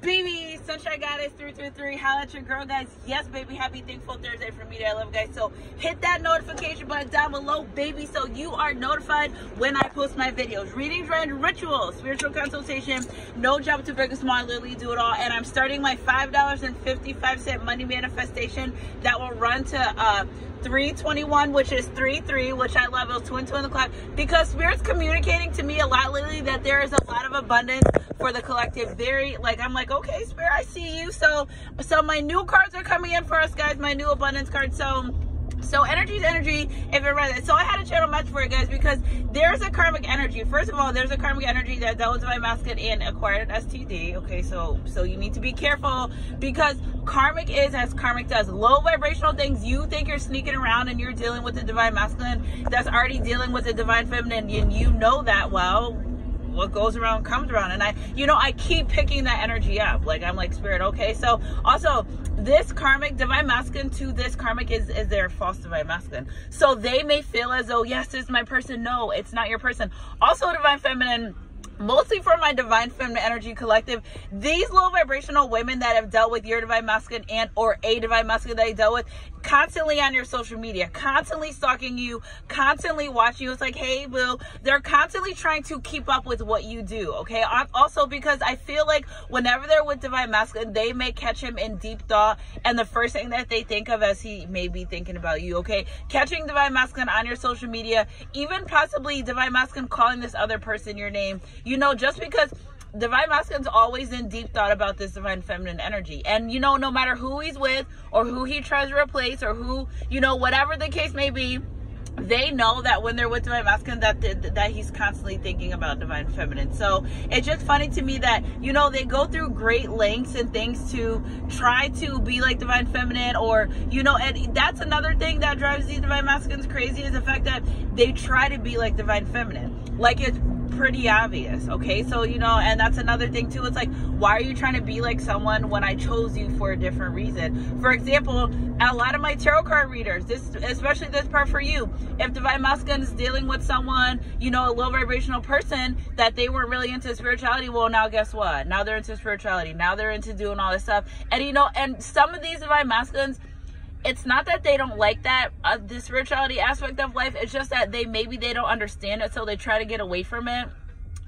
Baby, Sunshine Goddess 333, holla at your girl, guys. Yes, baby, happy Thankful Thursday from me that I love, you guys. So hit that notification button down below, baby, so you are notified when I post my videos. Readings, and rituals, spiritual consultation, no job too big or small, I literally do it all. And I'm starting my $5.55 money manifestation that will run to uh, 321, which is 3 which I love. It was twin twin the clock because Spirit's communicating to me a lot lately that there is a lot of abundance for the collective. Very like I'm like, okay, Spirit, I see you. So so my new cards are coming in for us, guys. My new abundance cards. So so energy is energy if it read So I had a channel match for you guys because there's a karmic energy. First of all, there's a karmic energy that dealt with my masculine and acquired STD. Okay, so so you need to be careful because karmic is as karmic does. Low vibrational things you think you're sneaking around and you're dealing with the divine masculine that's already dealing with the divine feminine and you know that well what goes around comes around. And i you know i keep picking that energy up. Like i'm like spirit okay. So also this karmic divine masculine to this karmic is is their false divine masculine. So they may feel as though yes this is my person. No it's not your person. Also divine feminine mostly for my divine feminine energy collective these low vibrational women that have dealt with your divine masculine and or a divine masculine that I dealt with constantly on your social media, constantly stalking you, constantly watching you. It's like, hey, Will, they're constantly trying to keep up with what you do. Okay. Also, because I feel like whenever they're with Divine Masculine, they may catch him in deep thought. And the first thing that they think of as he may be thinking about you. Okay. Catching Divine Masculine on your social media, even possibly Divine Masculine calling this other person your name, you know, just because divine masculine's always in deep thought about this divine feminine energy. And you know no matter who he's with or who he tries to replace or who you know whatever the case may be they know that when they're with divine masculine that that he's constantly thinking about divine feminine. So it's just funny to me that you know they go through great lengths and things to try to be like divine feminine or you know and that's another thing that drives these divine masculines crazy is the fact that they try to be like divine feminine. Like it's pretty obvious okay? So you know and that's another thing too. It's like why are you trying to be like someone when i chose you for a different reason? For example a lot of my tarot card readers this especially this part for you if divine masculine is dealing with someone you know a low vibrational person that they weren't really into spirituality well now guess what? Now they're into spirituality. Now they're into doing all this stuff. And you know and some of these divine masculines it's not that they don't like that uh, the spirituality aspect of life. It's just that they maybe they don't understand it so they try to get away from it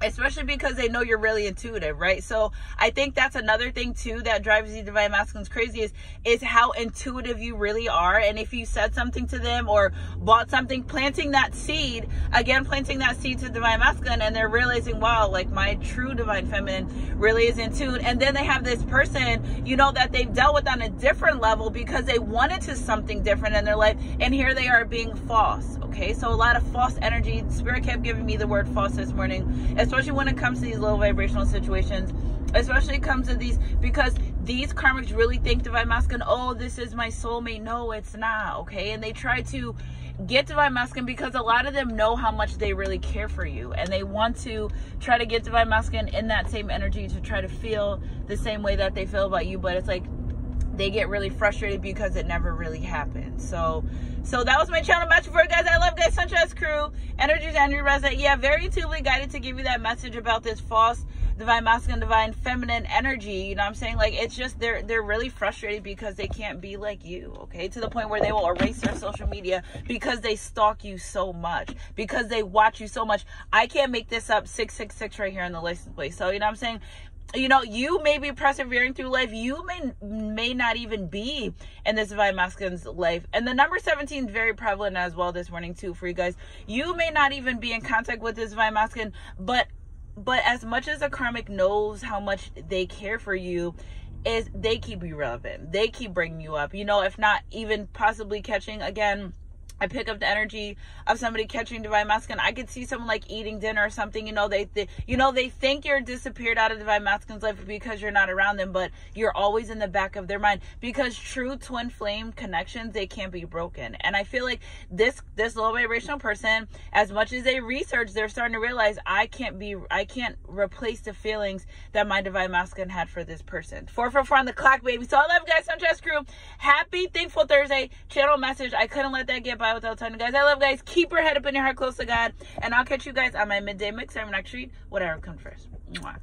especially because they know you're really intuitive right? So i think that's another thing too that drives the divine masculines crazy is is how intuitive you really are. And if you said something to them or bought something planting that seed again planting that seed to the divine masculine and they're realizing wow like my true divine feminine really is in tune. And then they have this person you know that they've dealt with on a different level because they wanted to something different in their life and here they are being false okay? So a lot of false energy. Spirit kept giving me the word false this morning especially when it comes to these low vibrational situations especially it comes to these because these karmics really think divine masculine oh this is my soulmate. No it's not okay? And they try to get divine masculine because a lot of them know how much they really care for you. And they want to try to get divine masculine in that same energy to try to feel the same way that they feel about you. But it's like they get really frustrated because it never really happened. So, so that was my channel match for guys. I love guys, Sunshine Crew, Energies, Andrew Reza. Yeah, very intuitively guided to give you that message about this false divine masculine, divine feminine energy. You know what I'm saying? Like it's just they're they're really frustrated because they can't be like you, okay? To the point where they will erase their social media because they stalk you so much, because they watch you so much. I can't make this up 666 right here on the license plate. So, you know what I'm saying? You know you may be persevering through life. You may may not even be in this divine masculine's life. And the number 17 is very prevalent as well this morning too for you guys. You may not even be in contact with this divine masculine but but as much as a karmic knows how much they care for you is they keep you relevant. They keep bringing you up. You know if not even possibly catching again I pick up the energy of somebody catching divine masculine. I could see someone like eating dinner or something. You know, they, they, you know, they think you're disappeared out of divine masculine's life because you're not around them, but you're always in the back of their mind because true twin flame connections, they can't be broken. And I feel like this, this low vibrational person, as much as they research, they're starting to realize I can't be, I can't replace the feelings that my divine masculine had for this person. Four four on the clock, baby. So I love you guys. Sunshine Crew. Happy Thankful Thursday channel message. I couldn't let that get by without telling you guys. I love you guys. Keep your head up and your heart close to God. And I'll catch you guys on my midday mix. Next treat. Whatever comes first. Mwah.